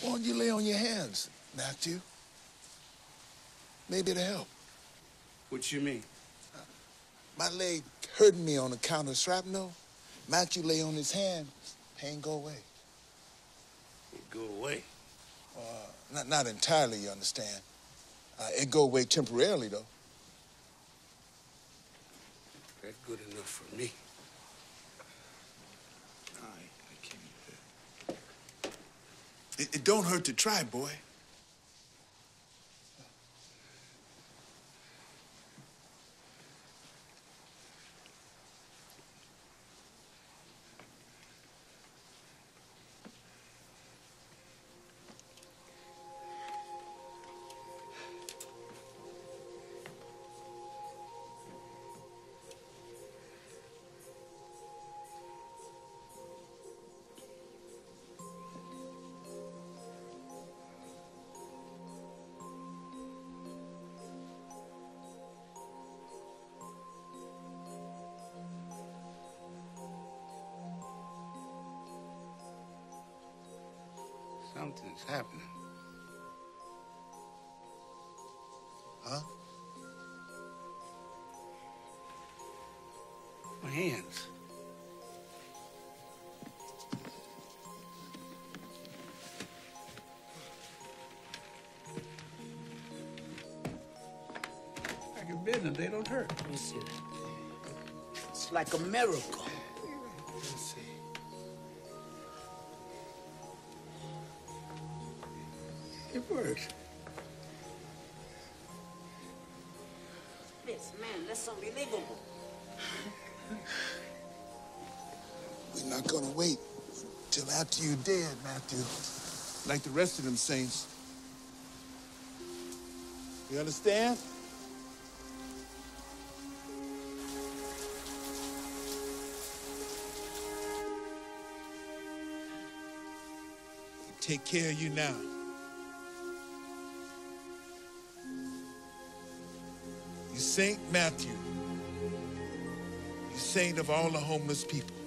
Why don't you lay on your hands, Matthew? Maybe it'll help. What you mean? My leg hurting me on account of shrapnel. Matthew lay on his hand, pain go away. It go away. Uh, not, not entirely, you understand. Uh, it go away temporarily, though. That's good enough for me. It, it don't hurt to try, boy. Something's happening. Huh? My hands. I can bend them, they don't hurt. Let me see that. It's like a miracle. It works. This man, that's unbelievable. We're not gonna wait till after you're dead, Matthew. Like the rest of them saints. You understand? Take care of you now. Saint Matthew. You saint of all the homeless people.